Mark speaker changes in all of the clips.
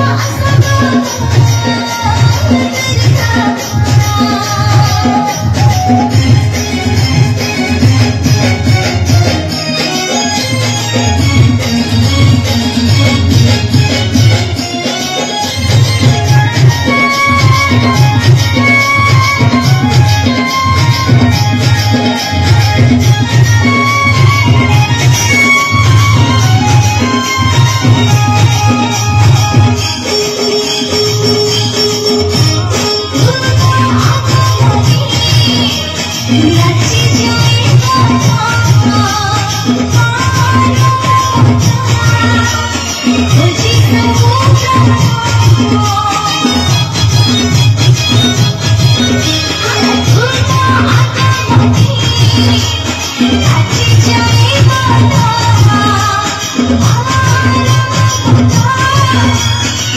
Speaker 1: Awesome.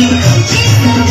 Speaker 1: you.